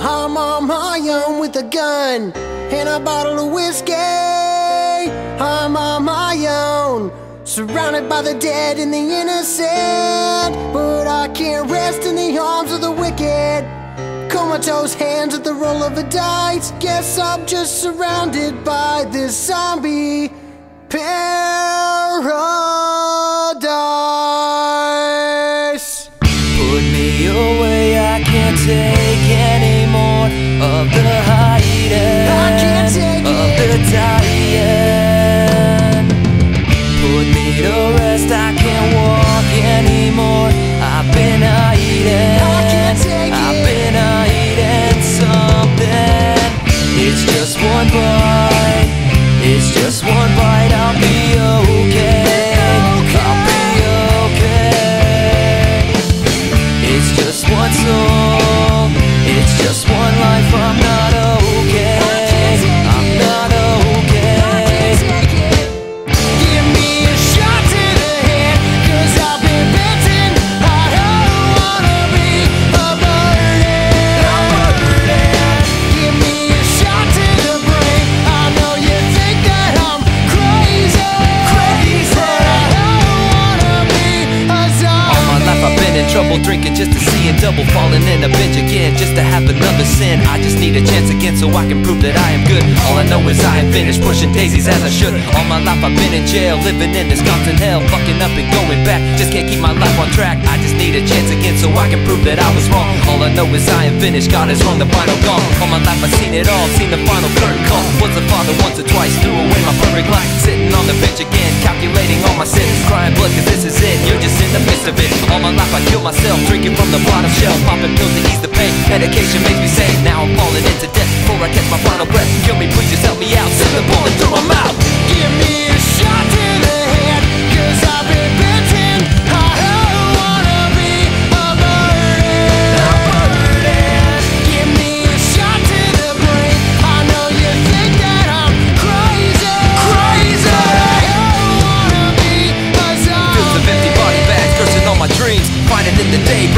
I'm on my own with a gun and a bottle of whiskey. I'm on my own, surrounded by the dead and the innocent. But I can't rest in the arms of the wicked. Comatose hands at the roll of a dice. Guess I'm just surrounded by this zombie paradise. Put me away, I can't take drinking just to see and double falling in a binge again just to have another sin. I just need a chance again so I can prove that I am good. All I know is I am finished pushing daisies as I should. All my life I've been in jail, living in this constant hell, fucking up and going back. Just can't keep my life on track. I just need a chance again so I can prove that I was wrong. All I know is I am finished. God is wrong, the final gone. All my life I've seen it all, seen the final curtain call. Was a father once or twice, threw away my perfect life. Sitting on the bench again, calculating all my sins, crying blood 'cause this is it. You're just in the midst of it. All my life I killed myself, drinking from the bottom shelf, popping pills to ease the pain. Medication makes me sane. Now I'm falling into death before I catch my final breath. Kill me, please just help me out. Send the bullet through my mouth. Give me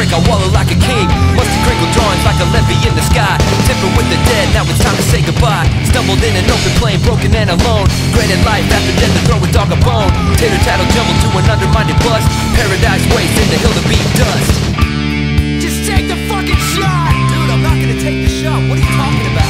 brick, I wallow like a king. Musty crinkle drawings like a levy in the sky. Tipping with the dead, now it's time to say goodbye. Stumbled in an open plain, broken and alone. Granted life after death to throw a dog a bone. Tater-tattle jumbled to an undermined bust Paradise waits in the hill to beat dust. Just take the fucking shot! Dude, I'm not gonna take the shot, what are you talking about?